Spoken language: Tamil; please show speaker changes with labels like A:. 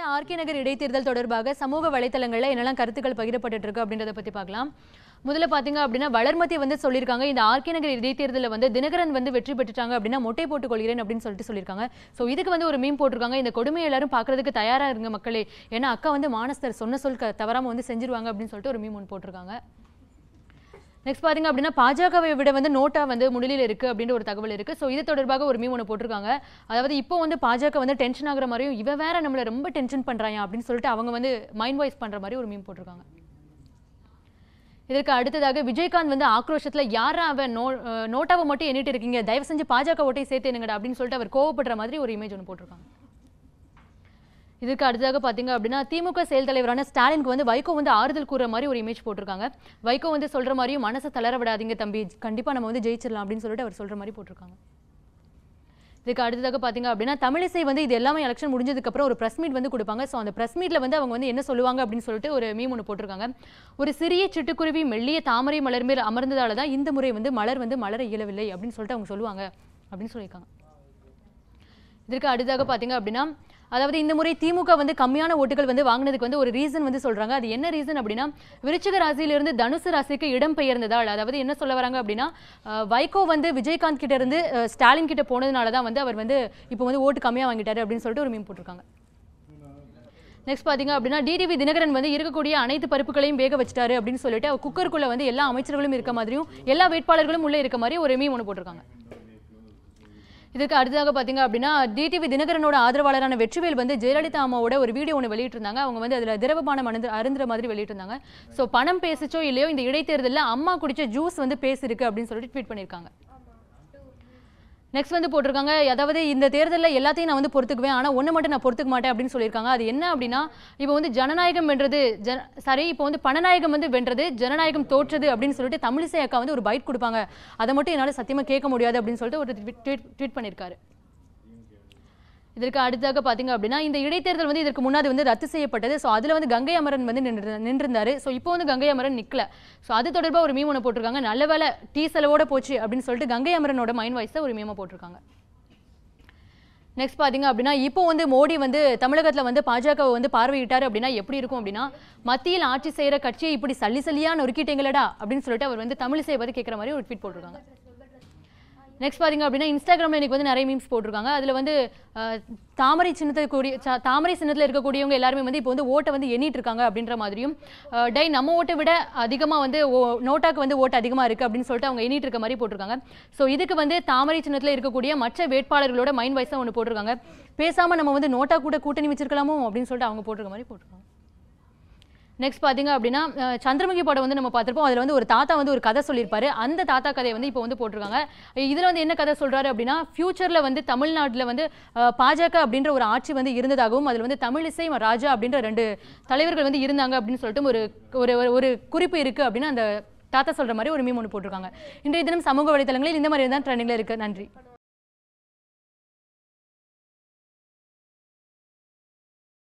A: இந்த ஆர்கே நகர் இடைத்தேர்தல் தொடர்பாக சமூக வலைத்தளங்களில் என்னெல்லாம் கருத்துக்கள் பகிரப்பட்டு இருக்கு அப்படின்றத பத்தி பார்க்கலாம். முதல்ல பாத்தீங்க அப்படின்னா வளர்மதி வந்து சொல்லியிருக்காங்க. இந்த ஆர்கே நகர் இடைத்தேர்தலில் வந்து தினகரன் வந்து வெற்றி பெற்றுட்டாங்க அப்படின்னா மொட்டை போட்டுக் கொள்கிறேன் அப்படின்னு சொல்லிட்டு சொல்லியிருக்காங்க. ஸோ இதுக்கு வந்து ஒரு மீம் போட்டிருக்காங்க. இந்த கொடுமை எல்லாரும் பார்க்கறதுக்கு தயாராக இருங்க மக்களே. ஏன்னா அக்கா வந்து மானஸ்தர் சொன்ன சொல் தவறாமல் வந்து செஞ்சிருவாங்க அப்படின்னு சொல்லிட்டு ஒரு மீம் ஒன்று போட்டிருக்காங்க. நெக்ஸ்ட் பாத்தீங்க அப்படின்னா பாஜகவை விட வந்து நோட்டா வந்து முன்னிலையில் இருக்கு அப்படின்ற ஒரு தகவல் இருக்கு. ஸோ இது தொடர்பாக ஒரு மீம் ஒன்று போட்டிருக்காங்க. அதாவது இப்போ வந்து பாஜக வந்து டென்ஷன் ஆகிற மாதிரியும் இவ வேற நம்மளை ரொம்ப டென்ஷன் பண்றாங்க அப்படின்னு சொல்லிட்டு அவங்க வந்து மைண்ட் வாய்ஸ் பண்ற மாதிரி ஒரு மீம் போட்டிருக்காங்க. இதற்கு அடுத்ததாக விஜயகாந்த் வந்து ஆக்ரோஷத்தில் யாரா அவன் நோ நோட்டாவை மட்டும் எண்ணிட்டு இருக்கீங்க. தயவு செஞ்சு பாஜக ஓட்டை சேர்த்து என்னங்கடா அப்படின்னு சொல்லிட்டு அவர் கோவப்படுற மாதிரி ஒரு இமேஜ் ஒன்று போட்டிருக்காங்க. இதுக்கு அடுத்ததாக பார்த்தீங்க அப்படின்னா திமுக செயல் தலைவரான ஸ்டாலினுக்கு வந்து வைகோ வந்து ஆறுதல் கூற மாதிரி ஒரு இமேஜ் போட்டிருக்காங்க. வைகோ வந்து சொல்ற மாதிரியும் மனசை தளர விடாதீங்க தம்பி. கண்டிப்பா நம்ம வந்து ஜெயிச்சிடலாம் அப்படின்னு சொல்லிட்டு அவர் சொல்ற மாதிரி போட்டிருக்காங்க. இதுக்கு அடுத்ததாக பார்த்தீங்க அப்படின்னா தமிழிசை வந்து இது எல்லாமே எலெக்ஷன் முடிஞ்சதுக்கப்புறம் ஒரு ப்ரெஸ் மீட் வந்து கொடுப்பாங்க. ஸோ அந்த ப்ரெஸ் மீட்டில் வந்து அவங்க வந்து என்ன சொல்லுவாங்க அப்படின்னு சொல்லிட்டு ஒரு மீம் ஒன்று போட்டிருக்காங்க. ஒரு சிறிய சிட்டுக்குருவி மெல்லிய தாமரை மலர் மேல் அமர்ந்ததால தான் இந்த முறை வந்து மலர் வந்து மலர இயலவில்லை அப்படின்னு சொல்லிட்டு அவங்க சொல்லுவாங்க அப்படின்னு சொல்லியிருக்காங்க. இதற்கு அடுத்ததாக பார்த்தீங்க அப்படின்னா அதாவது இந்த முறை திமுக வந்து கம்மியான ஓட்டுகள் வந்து வாங்கினதுக்கு வந்து ஒரு ரீசன் வந்து சொல்றாங்க. அது என்ன ரீசன் அப்படின்னா விருச்சிக ராசியிலிருந்து தனுசு ராசிக்கு இடம் பெயர்ந்ததால் அதாவது என்ன சொல்ல வராங்க அப்படின்னா வைகோ வந்து விஜயகாந்த் கிட்ட இருந்து ஸ்டாலின் கிட்ட போனதுனால தான் வந்து அவர் வந்து இப்போ வந்து ஓட்டு கம்மியாக வாங்கிட்டாரு அப்படின்னு சொல்லிட்டு ஒரு மீம் போட்டிருக்காங்க. நெக்ஸ்ட் பாத்தீங்க அப்படின்னா டிடிவி தினகரன் வந்து இருக்கக்கூடிய அனைத்து பருப்புகளையும் வேக வச்சிட்டாரு அப்படின்னு சொல்லிட்டு அவர் குக்கருக்குள்ள வந்து எல்லா அமைச்சர்களும் இருக்க மாதிரியும் எல்லா வேட்பாளர்களும் உள்ள இருக்க மாதிரி ஒரு மீம் ஒன்று போட்டிருக்காங்க. இதுக்கு அடுத்ததாக பார்த்தீங்க அப்படின்னா டிடிவி தினகரனோட ஆதரவாளரான வெற்றிவேல் வந்து ஜெயலலிதா அம்மாவோட ஒரு வீடியோ ஒன்று வெளியிட்டிருந்தாங்க. அவங்க வந்து அதில் திரவபானம் அருந்து அருந்துற மாதிரி வெளியிட்டிருந்தாங்க. ஸோ பணம் பேசுச்சோ இல்லையோ இந்த இடைத்தேர்தலில் அம்மா குடிச்ச ஜூஸ் வந்து பேசிருக்கு அப்படின்னு சொல்லிட்டு ட்வீட் பண்ணியிருக்காங்க. நெக்ஸ்ட் வந்து போட்டிருக்காங்க. அதாவது இந்த தேர்தலில் எல்லாத்தையும் நான் வந்து பொறுத்துக்குவேன். ஆனால் ஒன்று மட்டும் நான் பொறுத்துக்க மாட்டேன் அப்படின்னு சொல்லியிருக்காங்க. அது என்ன அப்படின்னா இப்போ வந்து ஜனநாயகம் வென்றது ஜன சரி இப்போ வந்து பணநாயகம் வந்து வென்றது ஜனநாயகம் தோற்றது அப்படின்னு சொல்லிட்டு தமிழிசை அக்கா வந்து ஒரு பைட் கொடுப்பாங்க. அதை மட்டும் என்னால் சத்தியமாக கேட்க முடியாது அப்படின்னு சொல்லிட்டு ஒரு ட்வீட் ட்வீட் பண்ணியிருக்காரு. இதற்கு அடுத்தாக பார்த்தீங்க அப்படின்னா இந்த இடைத்தேர்தல் வந்து இதற்கு முன்னாடி வந்து ரத்து செய்யப்பட்டது. ஸோ அதில் வந்து கங்கை அமரன் வந்து நின்று நின்றிருந்தாரு. ஸோ இப்போ வந்து கங்கை அமரன் நிற்கல ஸோ அது தொடர்பாக ஒரு மீம் ஒன்று போட்டிருக்காங்க. நல்ல வேலை டீ செலவோட போச்சு அப்படின்னு சொல்லிட்டு கங்கை அமரனோட மைண்ட் வாய்ஸை ஒரு மீமை போட்டிருக்காங்க. நெக்ஸ்ட் பார்த்தீங்க அப்படின்னா இப்போ வந்து மோடி வந்து தமிழகத்தில் வந்து பாஜகவை வந்து பார்வையிட்டார் அப்படின்னா எப்படி இருக்கும் அப்படின்னா மத்தியில் ஆட்சி செய்கிற கட்சியை இப்படி சல்லி சல்லியா நொறுக்கிட்டீங்களடா அப்படின்னு சொல்லிட்டு அவர் வந்து தமிழிசை பற்றி கேட்குற மாதிரி ஒரு ட்வீட் போட்டிருக்காங்க. நெக்ஸ்ட் பாத்தீங்க அப்படின்னா இன்ஸ்டாகிராம் இன்னைக்கு வந்து நிறைய மீம்ஸ் போட்டிருக்காங்க. அதில் வந்து தாமரை சின்னத்தை கூடிய ச- தாமரை சின்னத்தில் இருக்கக்கூடியவங்க எல்லாருமே வந்து இப்போ வந்து ஓட்டை வந்து எண்ணிட்டு இருக்காங்க அப்படின்ற மாதிரியும் டை நம்ம ஓட்டை விட அதிகமாக வந்து ஓ- நோட்டாக்கு வந்து ஓட்டு அதிகமாக இருக்குது அப்படின்னு சொல்லிட்டு அவங்க எண்ணிட்டு இருக்க மாதிரி போட்டிருக்காங்க. ஸோ இதுக்கு வந்து தாமரை சின்னத்தில் இருக்கக்கூடிய மற்ற வேட்பாளர்களோட மைண்ட் வைஸாக ஒன்று போட்டிருக்காங்க. பேசாமல் நம்ம வந்து நோட்டா கூட கூட்டணி வச்சிருக்கலாமோ அப்படின்னு சொல்லிட்டு அவங்க போட்டிருக்க மாதிரி போட்டிருக்காங்க. நெக்ஸ்ட் பார்த்தீங்க அப்படின்னா சந்திரமுகி படம் வந்து நம்ம பார்த்துருப்போம். அதில் வந்து ஒரு தாத்தா வந்து ஒரு கதை சொல்லியிருப்பாரு. அந்த தாத்தா கதையை வந்து இப்போ வந்து போட்டிருக்காங்க. இதில் வந்து என்ன கதை சொல்கிறாரு அப்படின்னா ஃப்யூச்சரில் வந்து தமிழ்நாட்டில் வந்து பாஜக அப்படின்ற ஒரு ஆட்சி வந்து இருந்ததாகவும் அதில் வந்து தமிழிசை ராஜா அப்படின்ற ரெண்டு தலைவர்கள் வந்து இருந்தாங்க அப்படின்னு சொல்லிட்டு ஒரு ஒரு ஒரு- குறிப்பு இருக்குது அப்படின்னு அந்த தாத்தா சொல்கிற மாதிரி ஒரு மீம் ஒன்று போட்டிருக்காங்க. இன்றைய தினம் சமூக வலைத்தளங்களில் இந்த மாதிரி தான் ட்ரெண்டிங்கில் இருக்குது நன்றி.